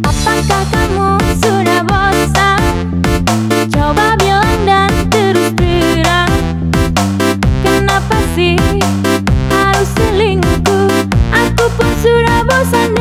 Apakah kamu sudah bosan? Coba bilang dan terus Kenapa sih harus selingkuh? Aku pun sudah bosan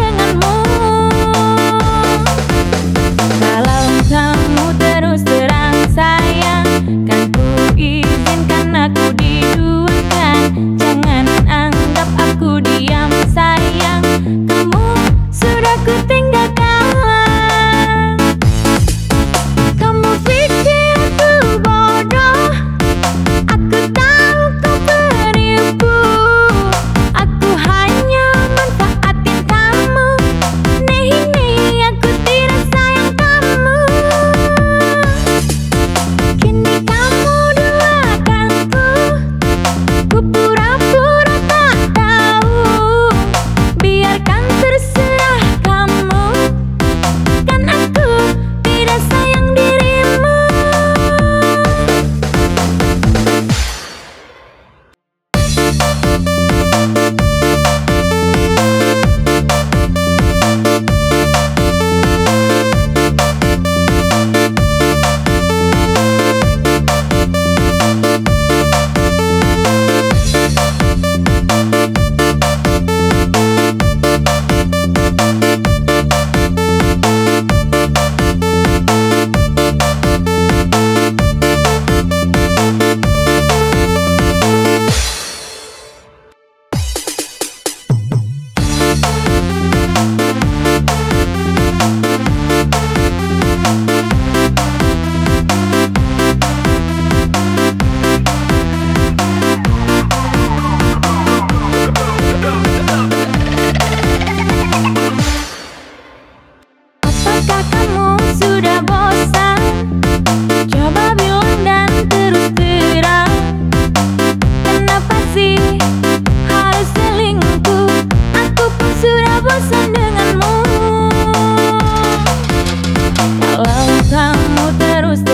kamu terus